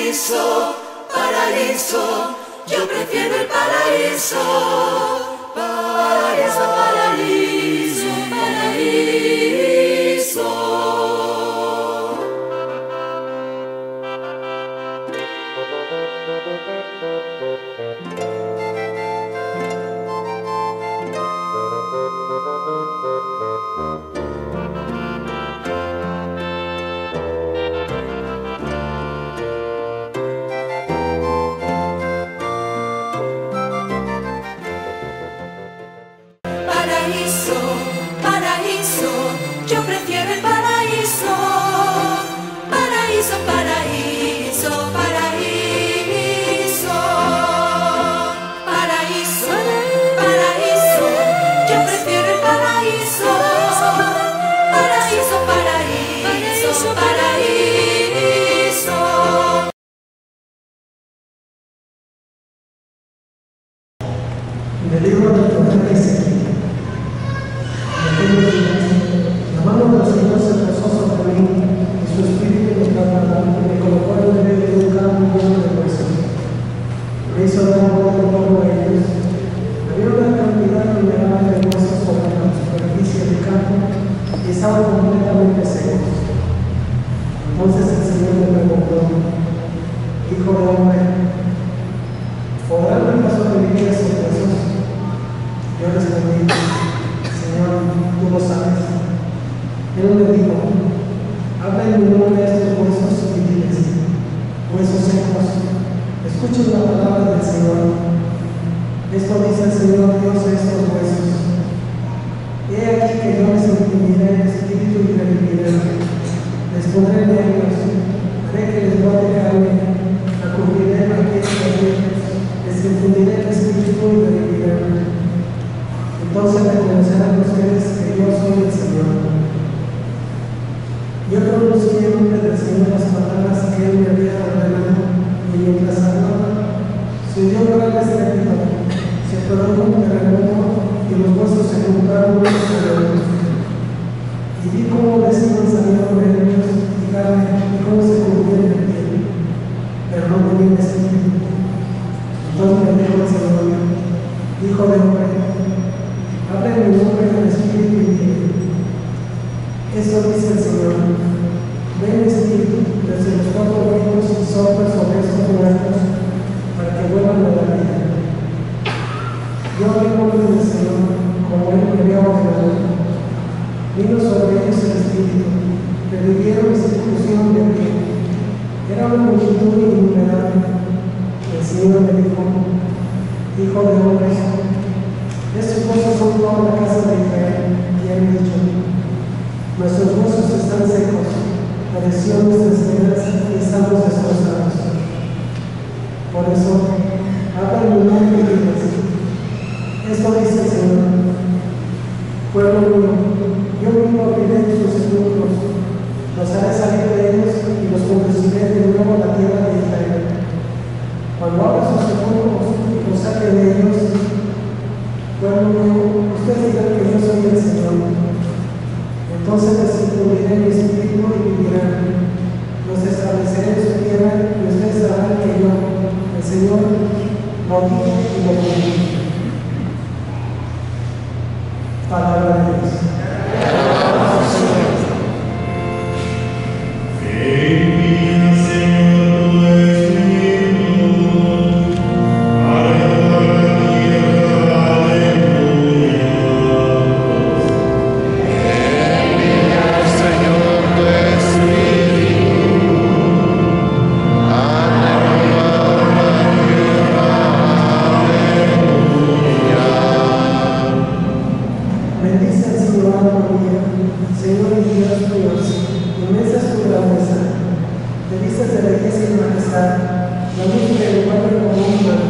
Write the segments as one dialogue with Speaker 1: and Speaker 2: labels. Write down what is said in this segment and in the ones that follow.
Speaker 1: paraíso, paraíso, yo prefiero el paraíso. Paraíso, paraíso,
Speaker 2: Del libro del profeta Ezequiel. En aquellos días, la mano del Señor se posó sobre mí y su espíritu me trasladó y me colocó en medio de un campo lleno de huesos. Me hizo dar en torno a ellos. Había una cantidad innumerable de huesos sobre la superficie del campo y estaban completamente a la vida. Yo en nombre del Señor, como Él me había ordenado. Vino sobre ellos el Espíritu, revivieron esa discusión de pie. Era una multitud innumerable. El Señor me dijo, Hijo de hombre, estos huesos son toda la casa de Israel, y han dicho, nuestros huesos están secos, pareció nuestra esperanza y estamos destrozados. Por eso, habla en mi nombre y diles, esto dice el Señor, pueblo mío, yo mismo abriré sus sepulcros, los haré salir de ellos y los conduciré de nuevo a la tierra de Israel. Cuando abra sus sepulcros y los saque de ellos, pueblo mío, ustedes dirán que yo soy el Señor. Entonces les infundiré mi espíritu y vivirán. Los estableceré en su tierra y ustedes sabrán que yo, el Señor, lo dije y lo. Palabra de Dios. Majestad, la como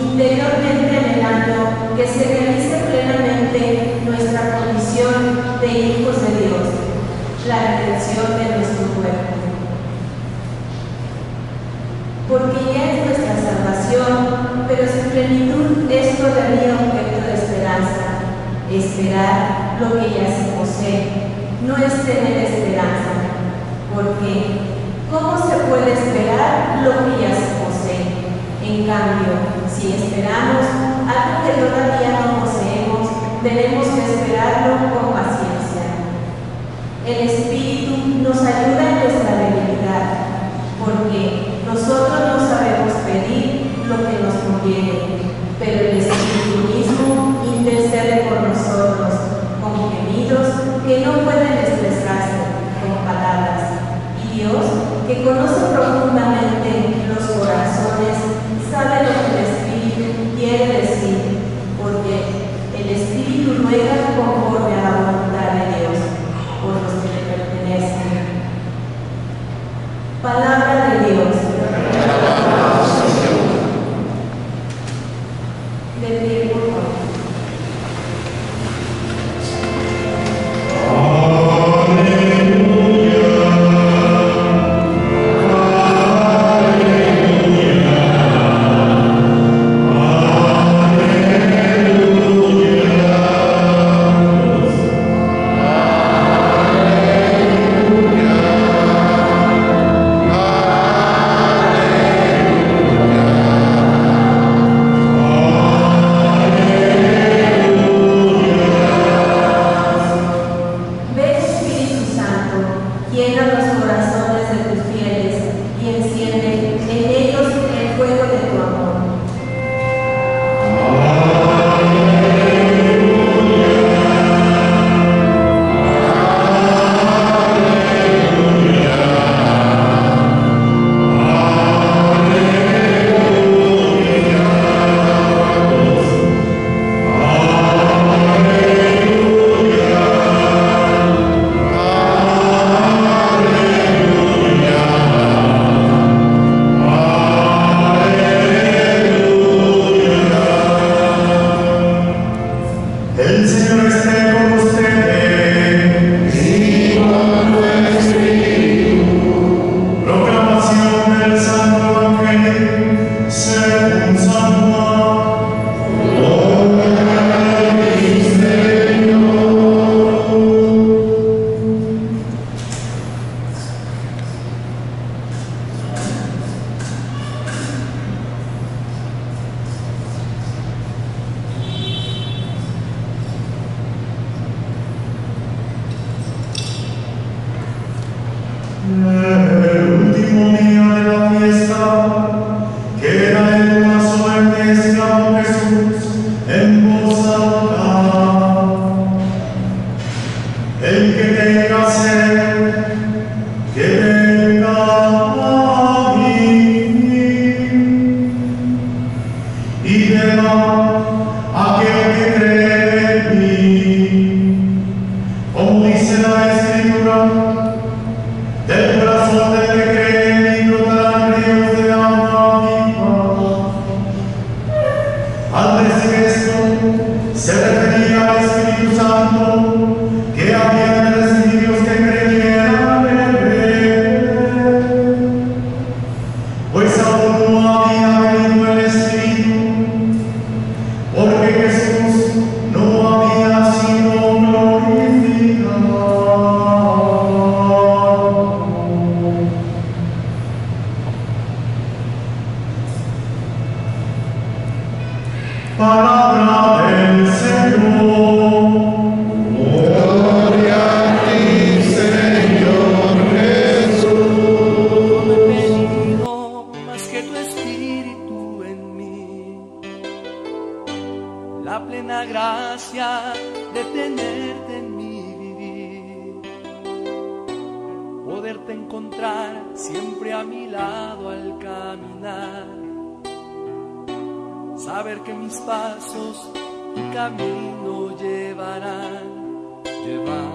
Speaker 2: interiormente anhelando que se realice plenamente nuestra condición de
Speaker 3: hijos de Dios, la redención de nuestro cuerpo. Porque ya es nuestra salvación, pero su plenitud es todavía objeto de esperanza. Esperar lo que ya se posee no es tener esperanza, porque ¿cómo se puede esperar lo que ya se posee? En cambio, si esperamos algo que todavía no poseemos, tenemos que esperarlo con paciencia. El Espíritu nos ayuda en nuestra debilidad, porque nosotros no sabemos pedir lo que nos conviene, pero Espíritu
Speaker 4: Palabra del Señor.
Speaker 5: Gloria a ti, Señor Jesús.
Speaker 1: No he pedido más que tu espíritu en mí, la plena gracia de tenerte en mi vivir, poderte encontrar siempre a mi lado al caminar, saber que mis pasos tu camino llevarán, llevarán.